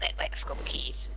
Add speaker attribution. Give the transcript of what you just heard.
Speaker 1: wait, wait, I've got my keys.